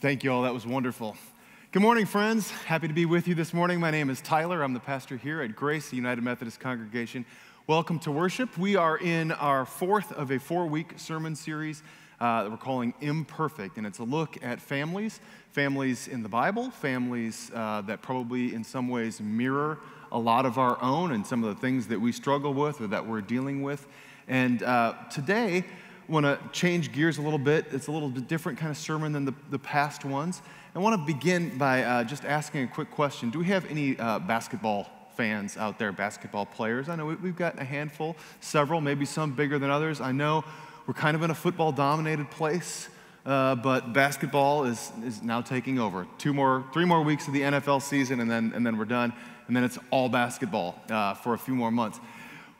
Thank you all. That was wonderful. Good morning, friends. Happy to be with you this morning. My name is Tyler. I'm the pastor here at Grace United Methodist Congregation. Welcome to worship. We are in our fourth of a four week sermon series uh, that we're calling Imperfect, and it's a look at families, families in the Bible, families uh, that probably in some ways mirror a lot of our own and some of the things that we struggle with or that we're dealing with. And uh, today, want to change gears a little bit. It's a little bit different kind of sermon than the, the past ones. I want to begin by uh, just asking a quick question. Do we have any uh, basketball fans out there, basketball players? I know we've got a handful, several, maybe some bigger than others. I know we're kind of in a football dominated place. Uh, but basketball is, is now taking over. Two more, three more weeks of the NFL season, and then, and then we're done. And then it's all basketball uh, for a few more months.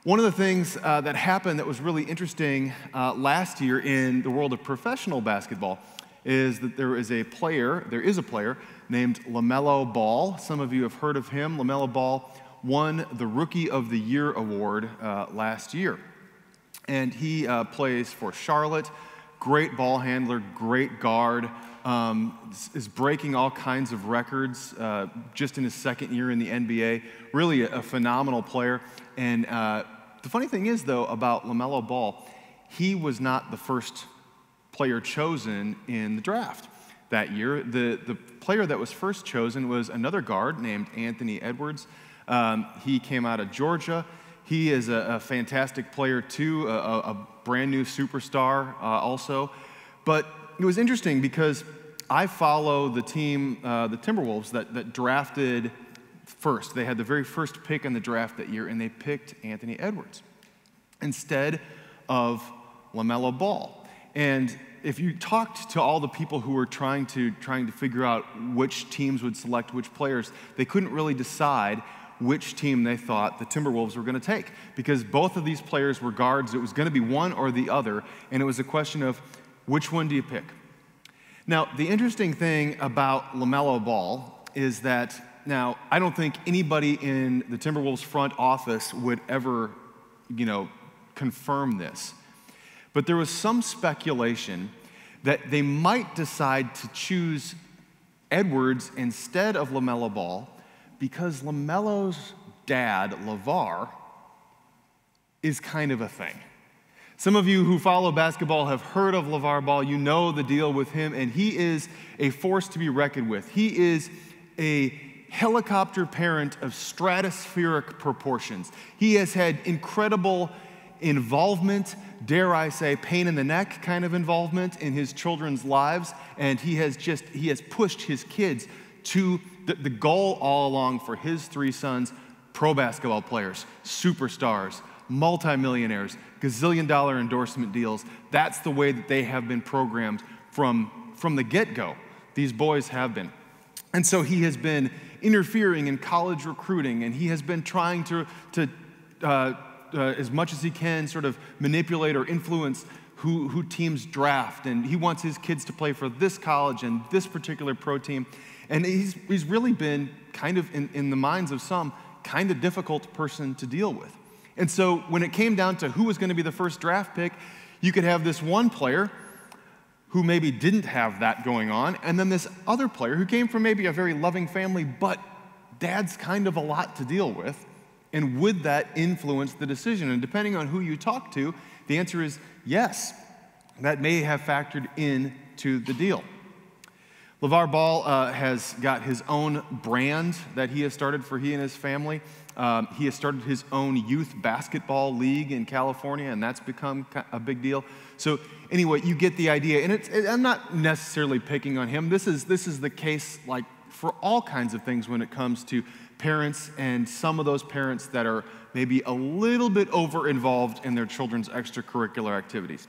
One of the things uh, that happened that was really interesting uh, last year in the world of professional basketball is that there is a player, there is a player named LaMelo Ball. Some of you have heard of him. LaMelo Ball won the Rookie of the Year award uh, last year. And he uh, plays for Charlotte. Great ball handler, great guard. Um, is breaking all kinds of records uh, just in his second year in the NBA. Really a, a phenomenal player. And uh, the funny thing is, though, about LaMelo Ball, he was not the first player chosen in the draft that year. The, the player that was first chosen was another guard named Anthony Edwards. Um, he came out of Georgia. He is a, a fantastic player, too, a, a brand new superstar, uh, also. But it was interesting because I follow the team, uh, the Timberwolves, that, that drafted first. They had the very first pick in the draft that year, and they picked Anthony Edwards instead of LaMelo Ball. And if you talked to all the people who were trying to, trying to figure out which teams would select which players, they couldn't really decide which team they thought the Timberwolves were going to take because both of these players were guards. It was going to be one or the other, and it was a question of which one do you pick? Now, the interesting thing about LaMelo Ball is that now, I don't think anybody in the Timberwolves front office would ever, you know, confirm this. But there was some speculation that they might decide to choose Edwards instead of LaMelo Ball because LaMelo's dad, LaVar, is kind of a thing. Some of you who follow basketball have heard of LaVar Ball. You know the deal with him, and he is a force to be reckoned with. He is a helicopter parent of stratospheric proportions. He has had incredible involvement, dare I say, pain in the neck kind of involvement in his children's lives. And he has just, he has pushed his kids to the, the goal all along for his three sons pro basketball players, superstars, multimillionaires, gazillion dollar endorsement deals. That's the way that they have been programmed from, from the get go. These boys have been. And so he has been interfering in college recruiting, and he has been trying to, to uh, uh, as much as he can, sort of manipulate or influence who, who teams draft. And he wants his kids to play for this college and this particular pro team. And he's, he's really been kind of, in, in the minds of some, kind of difficult person to deal with. And so when it came down to who was going to be the first draft pick, you could have this one player who maybe didn't have that going on, and then this other player who came from maybe a very loving family, but dad's kind of a lot to deal with. And would that influence the decision? And depending on who you talk to, the answer is yes. That may have factored into the deal. LaVar Ball uh, has got his own brand that he has started for he and his family. Um, he has started his own youth basketball league in California, and that's become a big deal. So, anyway, you get the idea. And it, I'm not necessarily picking on him. This is, this is the case, like, for all kinds of things when it comes to parents and some of those parents that are maybe a little bit over involved in their children's extracurricular activities.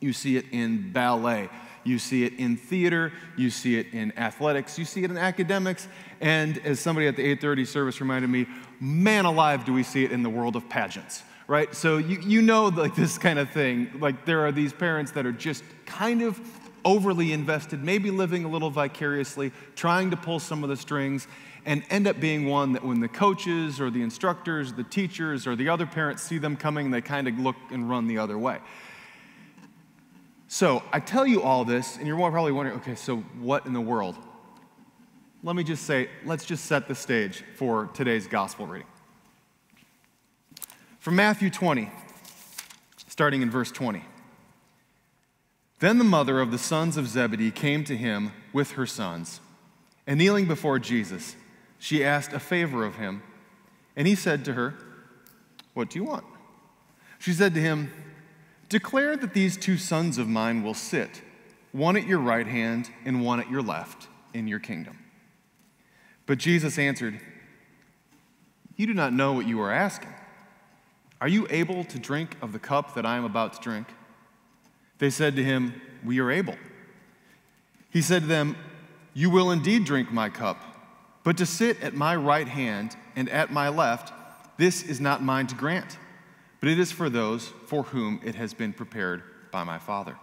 You see it in ballet. You see it in theater, you see it in athletics, you see it in academics, and as somebody at the 8:30 service reminded me, man alive do we see it in the world of pageants, right? So you, you know like this kind of thing. Like there are these parents that are just kind of overly invested, maybe living a little vicariously, trying to pull some of the strings, and end up being one that when the coaches or the instructors, the teachers, or the other parents see them coming, they kind of look and run the other way. So I tell you all this, and you're probably wondering okay, so what in the world? Let me just say, let's just set the stage for today's gospel reading. From Matthew 20, starting in verse 20. Then the mother of the sons of Zebedee came to him with her sons, and kneeling before Jesus, she asked a favor of him. And he said to her, What do you want? She said to him, Declare that these two sons of mine will sit, one at your right hand and one at your left, in your kingdom. But Jesus answered, You do not know what you are asking. Are you able to drink of the cup that I am about to drink? They said to him, We are able. He said to them, You will indeed drink my cup, but to sit at my right hand and at my left, this is not mine to grant but it is for those for whom it has been prepared by my Father.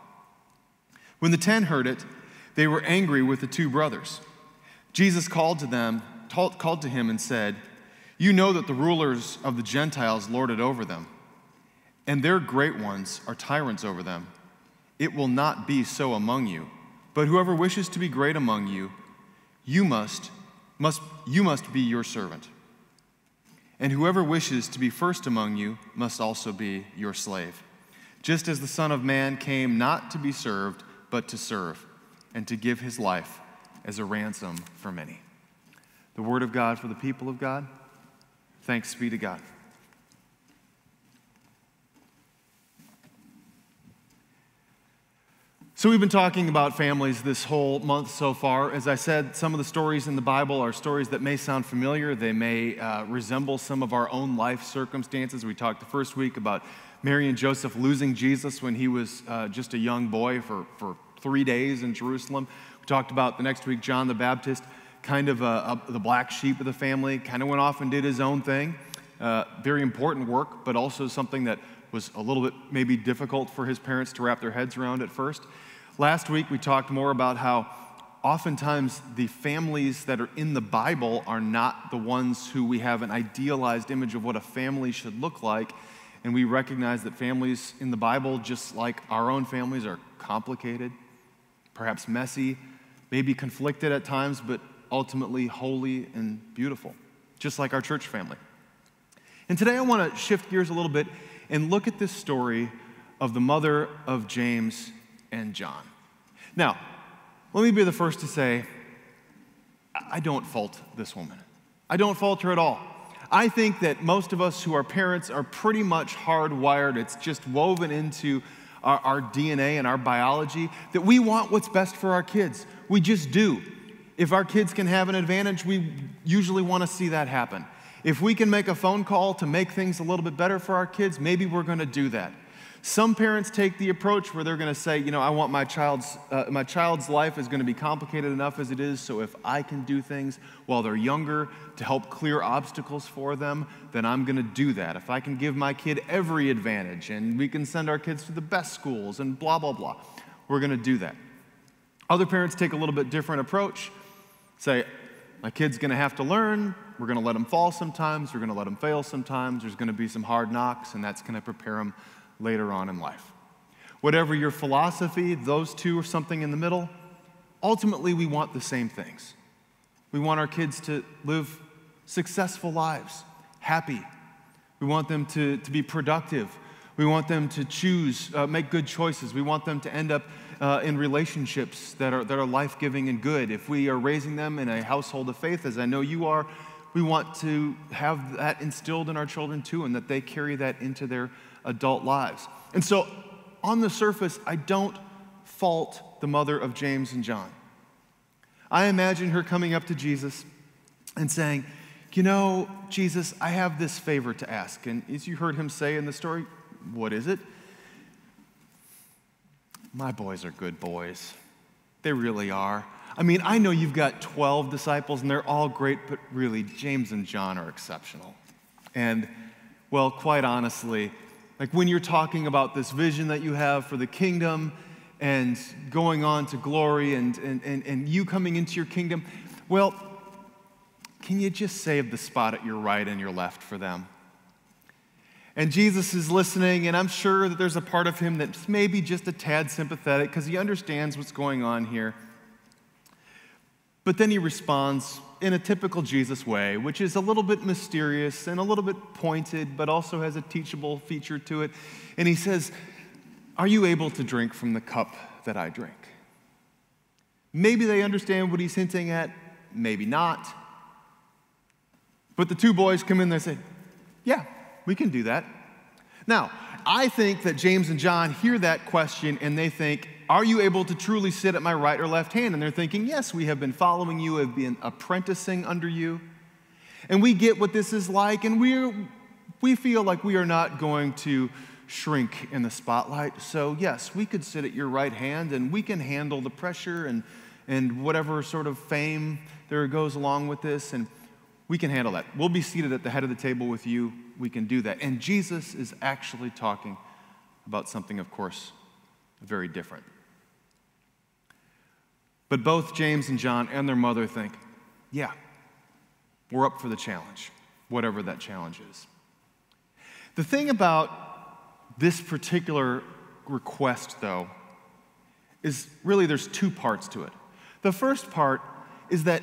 When the ten heard it, they were angry with the two brothers. Jesus called to them, called to him and said, You know that the rulers of the Gentiles lord it over them, and their great ones are tyrants over them. It will not be so among you, but whoever wishes to be great among you, you must, must, you must be your servant. And whoever wishes to be first among you must also be your slave. Just as the Son of Man came not to be served, but to serve, and to give his life as a ransom for many. The word of God for the people of God. Thanks be to God. So, we've been talking about families this whole month so far. As I said, some of the stories in the Bible are stories that may sound familiar. They may uh, resemble some of our own life circumstances. We talked the first week about Mary and Joseph losing Jesus when he was uh, just a young boy for, for three days in Jerusalem. We talked about the next week, John the Baptist, kind of a, a, the black sheep of the family, kind of went off and did his own thing. Uh, very important work, but also something that was a little bit maybe difficult for his parents to wrap their heads around at first. Last week, we talked more about how oftentimes the families that are in the Bible are not the ones who we have an idealized image of what a family should look like. And we recognize that families in the Bible, just like our own families, are complicated, perhaps messy, maybe conflicted at times, but ultimately holy and beautiful, just like our church family. And today I want to shift gears a little bit and look at this story of the mother of James and John. Now, let me be the first to say, I don't fault this woman. I don't fault her at all. I think that most of us who are parents are pretty much hardwired. It's just woven into our, our, DNA and our biology that we want what's best for our kids. We just do. If our kids can have an advantage, we usually want to see that happen. If we can make a phone call to make things a little bit better for our kids, maybe we're going to do that. Some parents take the approach where they're going to say, you know, I want my child's, uh, my child's life is going to be complicated enough as it is, so if I can do things while they're younger to help clear obstacles for them, then I'm going to do that. If I can give my kid every advantage and we can send our kids to the best schools and blah, blah, blah, we're going to do that. Other parents take a little bit different approach. Say, my kid's going to have to learn. We're going to let them fall sometimes. We're going to let them fail sometimes. There's going to be some hard knocks, and that's going to prepare them later on in life. Whatever your philosophy, those two or something in the middle. Ultimately, we want the same things. We want our kids to live successful lives, happy. We want them to, to be productive. We want them to choose, uh, make good choices. We want them to end up uh, in relationships that are, that are life giving and good. If we are raising them in a household of faith, as I know you are, we want to have that instilled in our children too, and that they carry that into their adult lives. And so, on the surface, I don't fault the mother of James and John. I imagine her coming up to Jesus and saying, You know, Jesus, I have this favor to ask. And as you heard him say in the story, what is it? My boys are good boys. They really are. I mean, I know you've got 12 disciples and they're all great, but really, James and John are exceptional. And, well, quite honestly, like when you're talking about this vision that you have for the kingdom and going on to glory and, and, and, and you coming into your kingdom, well, can you just save the spot at your right and your left for them? And Jesus is listening, and I'm sure that there's a part of him that's maybe just a tad sympathetic because he understands what's going on here. But then he responds in a typical Jesus way, which is a little bit mysterious and a little bit pointed, but also has a teachable feature to it. And he says, Are you able to drink from the cup that I drink? Maybe they understand what he's hinting at, maybe not. But the two boys come in and they say, Yeah, we can do that. Now, I think that James and John hear that question and they think, Are you able to truly sit at my right or left hand? And they're thinking, Yes, we have been following you, have been apprenticing under you. And we get what this is like, and we're, we feel like we are not going to shrink in the spotlight. So, yes, we could sit at your right hand and we can handle the pressure and, and whatever sort of fame there goes along with this. And we can handle that. We'll be seated at the head of the table with you. We can do that. And Jesus is actually talking about something, of course, very different. But both James and John and their mother think, yeah, we're up for the challenge, whatever that challenge is. The thing about this particular request, though, is really there's two parts to it. The first part is that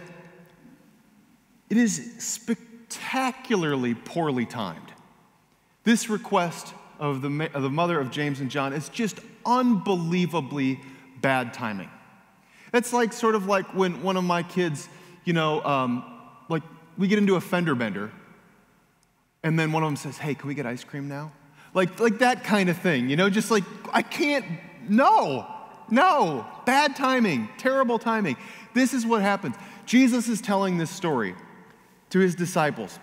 it is spectacularly poorly timed. This request of the, of the mother of James and John is just unbelievably bad timing. It's like sort of like when one of my kids, you know, um, like we get into a fender bender, and then one of them says, Hey, can we get ice cream now? Like, like that kind of thing, you know, just like, I can't, no, no, bad timing, terrible timing. This is what happens. Jesus is telling this story to his disciples.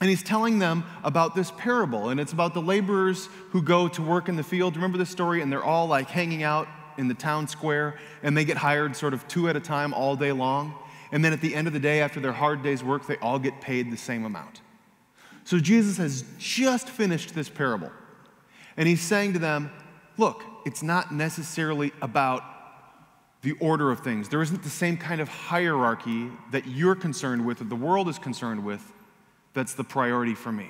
And he's telling them about this parable, and it's about the laborers who go to work in the field. Remember this story? And they're all like hanging out in the town square, and they get hired sort of two at a time all day long. And then at the end of the day, after their hard day's work, they all get paid the same amount. So Jesus has just finished this parable, and he's saying to them, Look, it's not necessarily about the order of things. There isn't the same kind of hierarchy that you're concerned with, that the world is concerned with, that's the priority for me.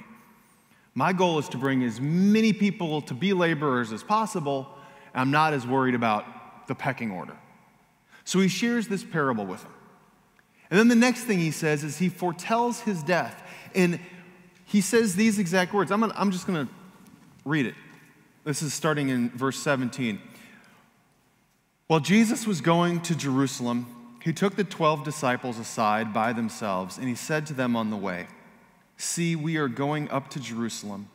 My goal is to bring as many people to be laborers as possible. I'm not as worried about the pecking order. So he shares this parable with them. And then the next thing he says is he foretells his death. And he says these exact words. I'm, gonna, I'm just going to read it. This is starting in verse 17. While Jesus was going to Jerusalem, he took the 12 disciples aside by themselves, and he said to them on the way, See, we are going up to Jerusalem,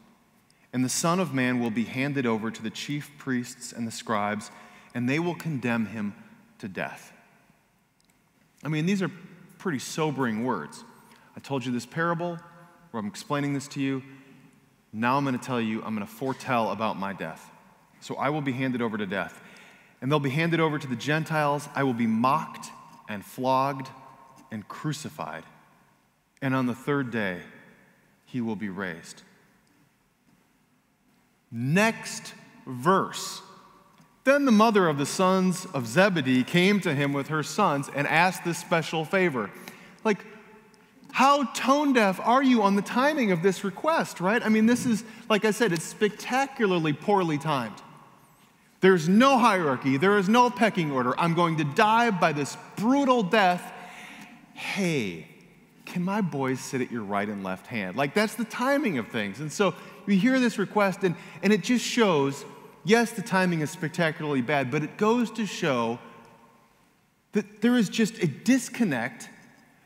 and the Son of Man will be handed over to the chief priests and the scribes, and they will condemn him to death. I mean, these are pretty sobering words. I told you this parable, where I'm explaining this to you. Now I'm going to tell you, I'm going to foretell about my death. So I will be handed over to death and they'll be handed over to the Gentiles. I will be mocked and flogged and crucified. And on the third day, he will be raised. Next verse. Then the mother of the sons of Zebedee came to him with her sons and asked this special favor. Like, how tone deaf are you on the timing of this request, right? I mean, this is, like I said, it's spectacularly poorly timed. There's no hierarchy, there is no pecking order. I'm going to die by this brutal death. Hey, can my boys sit at your right and left hand? Like, that's the timing of things. And so we hear this request, and, and it just shows yes, the timing is spectacularly bad, but it goes to show that there is just a disconnect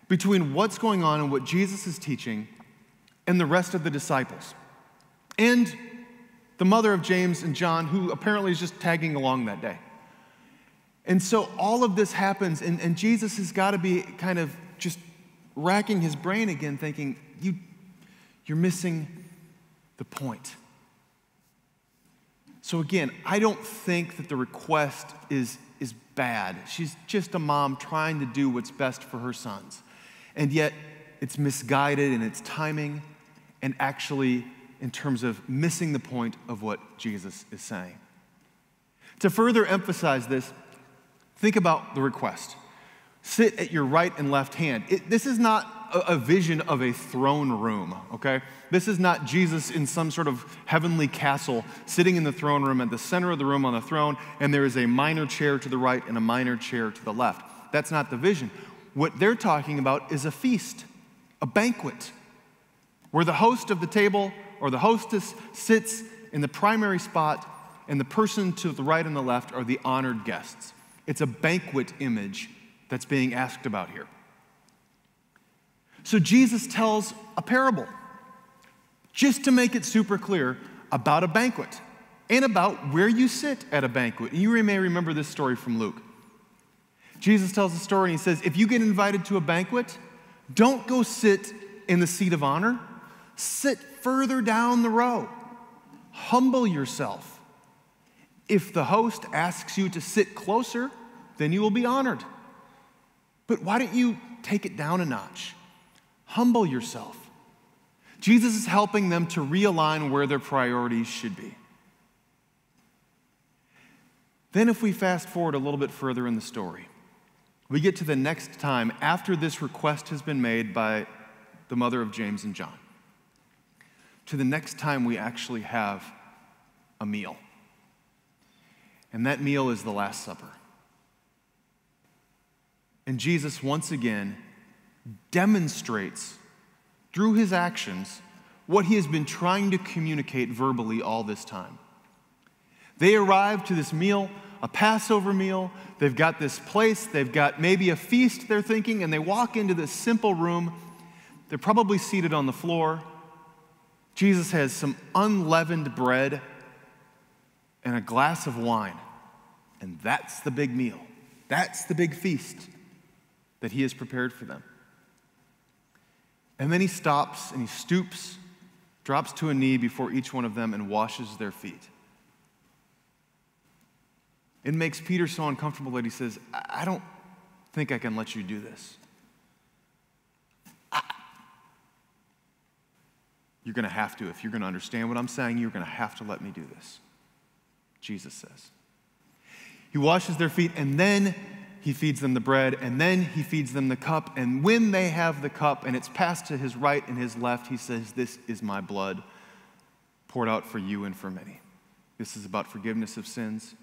between what's going on and what Jesus is teaching and the rest of the disciples. And the mother of James and John, who apparently is just tagging along that day. And so all of this happens, and, and Jesus has got to be kind of just racking his brain again, thinking, you, You're missing the point. So again, I don't think that the request is, is bad. She's just a mom trying to do what's best for her sons. And yet, it's misguided in its timing and actually in terms of missing the point of what Jesus is saying. To further emphasize this, think about the request. Sit at your right and left hand. It, this is not a, a vision of a throne room, okay? This is not Jesus in some sort of heavenly castle sitting in the throne room at the center of the room on the throne, and there is a minor chair to the right and a minor chair to the left. That's not the vision. What they're talking about is a feast, a banquet, where the host of the table or the hostess sits in the primary spot, and the person to the right and the left are the honored guests. It's a banquet image that's being asked about here. So Jesus tells a parable just to make it super clear about a banquet and about where you sit at a banquet. And you may remember this story from Luke. Jesus tells a story and he says, If you get invited to a banquet, don't go sit in the seat of honor, sit further down the row. Humble yourself. If the host asks you to sit closer, then you will be honored. But why don't you take it down a notch? Humble yourself. Jesus is helping them to realign where their priorities should be. Then, if we fast forward a little bit further in the story, we get to the next time after this request has been made by the mother of James and John, to the next time we actually have a meal. And that meal is the Last Supper. And Jesus, once again, demonstrates through his actions what he has been trying to communicate verbally all this time. They arrive to this meal, a Passover meal. They've got this place, they've got maybe a feast, they're thinking, and they walk into this simple room. They're probably seated on the floor. Jesus has some unleavened bread and a glass of wine. And that's the big meal. That's the big feast that he has prepared for them. And then he stops and he stoops, drops to a knee before each one of them, and washes their feet. It makes Peter so uncomfortable that he says, I don't think I can let you do this. You're going to have to. If you're going to understand what I'm saying, you're going to have to let me do this. Jesus says. He washes their feet, and then he feeds them the bread, and then he feeds them the cup. And when they have the cup and it's passed to his right and his left, he says, This is my blood poured out for you and for many. This is about forgiveness of sins.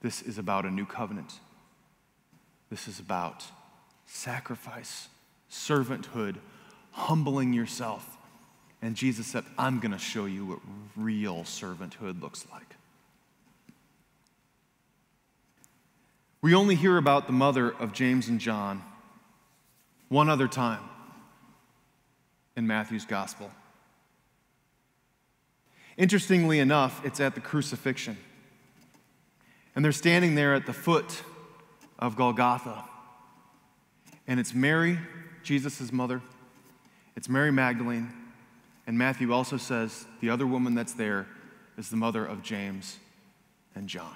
This is about a new covenant. This is about sacrifice, servanthood, humbling yourself. And Jesus said, I'm going to show you what real servanthood looks like. We only hear about the mother of James and John one other time in Matthew's gospel. Interestingly enough, it's at the crucifixion. And they're standing there at the foot of Golgotha. And it's Mary, Jesus' mother, it's Mary Magdalene, and Matthew also says the other woman that's there is the mother of James and John.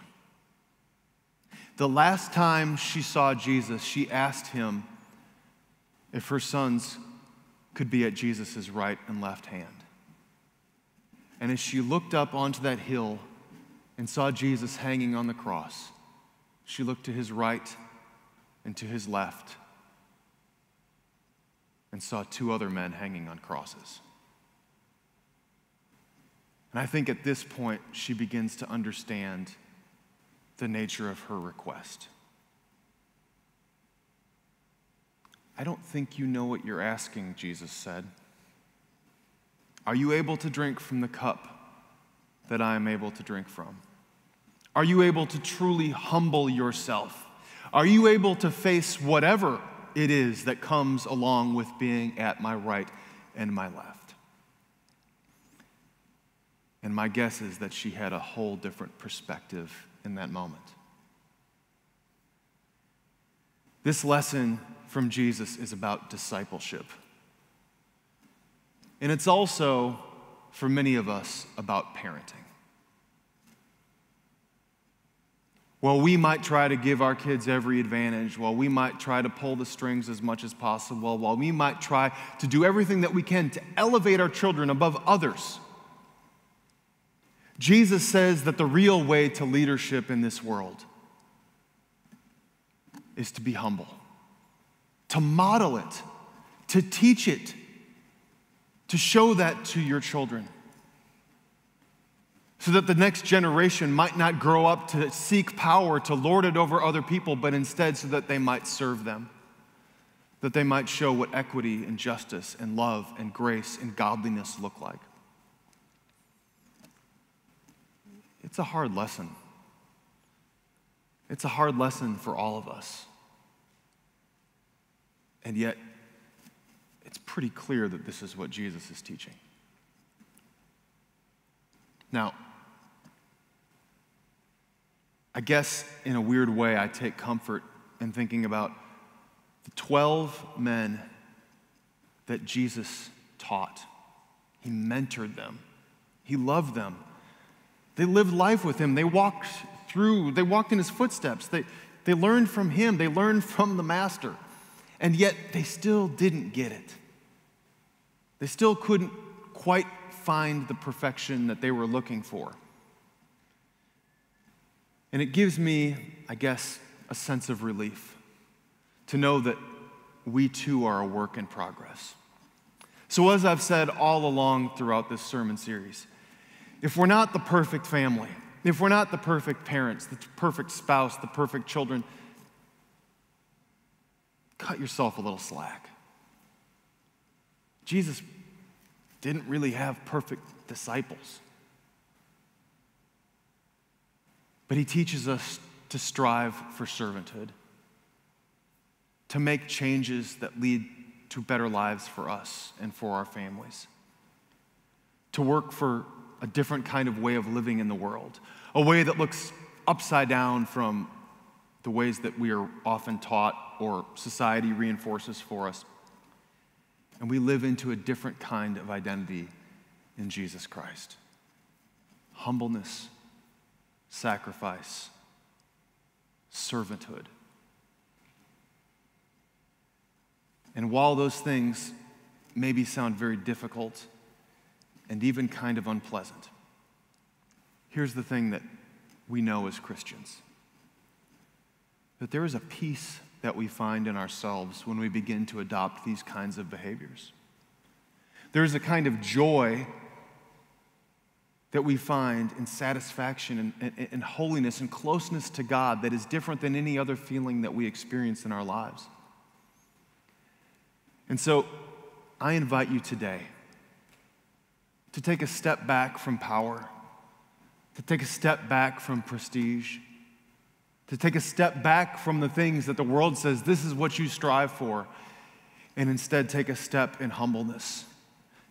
The last time she saw Jesus, she asked him if her sons could be at Jesus' right and left hand. And as she looked up onto that hill and saw Jesus hanging on the cross, she looked to his right and to his left and saw two other men hanging on crosses. And I think at this point, she begins to understand the nature of her request. I don't think you know what you're asking, Jesus said. Are you able to drink from the cup that I am able to drink from? Are you able to truly humble yourself? Are you able to face whatever it is that comes along with being at my right and my left? And my guess is that she had a whole different perspective in that moment. This lesson from Jesus is about discipleship. And it's also, for many of us, about parenting. While we might try to give our kids every advantage, while we might try to pull the strings as much as possible, while we might try to do everything that we can to elevate our children above others, Jesus says that the real way to leadership in this world is to be humble. to model it, to teach it, to show that to your children. So that the next generation might not grow up to seek power, to lord it over other people, but instead so that they might serve them, that they might show what equity and justice and love and grace and godliness look like. It's a hard lesson. It's a hard lesson for all of us. And yet, it's pretty clear that this is what Jesus is teaching. Now, I guess in a weird way, I take comfort in thinking about the 12 men that Jesus taught. He mentored them, he loved them. They lived life with him. They walked through, they walked in his footsteps. They, they learned from him, they learned from the master. And yet they still didn't get it. They still couldn't quite find the perfection that they were looking for. And it gives me, I guess, a sense of relief to know that we too are a work in progress. So, as I've said all along throughout this sermon series, if we're not the perfect family, if we're not the perfect parents, the perfect spouse, the perfect children, cut yourself a little slack. Jesus didn't really have perfect disciples. But he teaches us to strive for servanthood, to make changes that lead to better lives for us and for our families, to work for a different kind of way of living in the world, a way that looks upside down from the ways that we are often taught or society reinforces for us. And we live into a different kind of identity in Jesus Christ humbleness, sacrifice, servanthood. And while those things maybe sound very difficult and even kind of unpleasant, here's the thing that we know as Christians that there is a peace that we find in ourselves when we begin to adopt these kinds of behaviors. There is a kind of joy that we find in satisfaction and, and, and, holiness and closeness to God that is different than any other feeling that we experience in our lives. And so I invite you today to take a step back from power, to take a step back from prestige, to take a step back from the things that the world says this is what you strive for, and instead take a step in humbleness,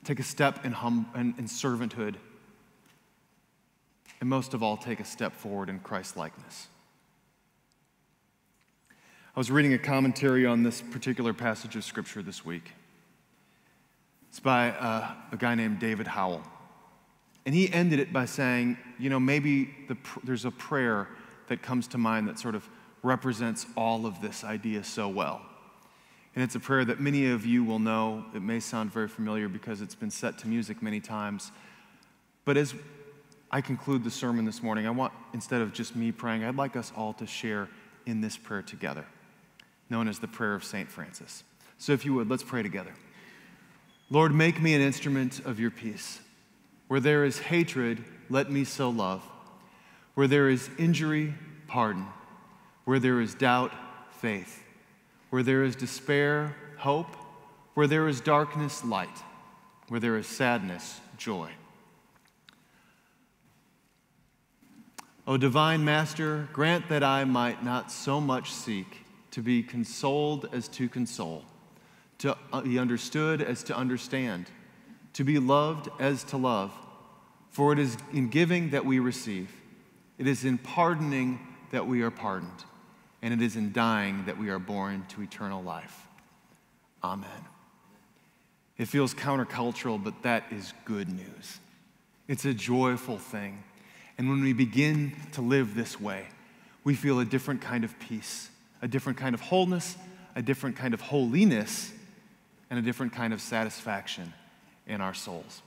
take a step in, hum- in, in servanthood and most of all, take a step forward in Christ likeness. I was reading a commentary on this particular passage of Scripture this week. It's by uh, a guy named David Howell. And he ended it by saying, you know, maybe the, there's a prayer that comes to mind that sort of represents all of this idea so well. And it's a prayer that many of you will know. It may sound very familiar because it's been set to music many times. But as I conclude the sermon this morning, I want, instead of just me praying, I'd like us all to share in this prayer together, known as the prayer of St. Francis. So if you would, let's pray together. Lord, make me an instrument of your peace. Where there is hatred, let me sow love. Where there is injury, pardon. Where there is doubt, faith. Where there is despair, hope. Where there is darkness, light. Where there is sadness, joy. O divine Master, grant that I might not so much seek to be consoled as to console, to uh, be understood as to understand, to be loved as to love. For it is in giving that we receive, it is in pardoning that we are pardoned, and it is in dying that we are born to eternal life. Amen. It feels countercultural, but that is good news. It's a joyful thing and when we begin to live this way, we feel a different kind of peace, a different kind of wholeness, a different kind of holiness, and a different kind of satisfaction in our souls.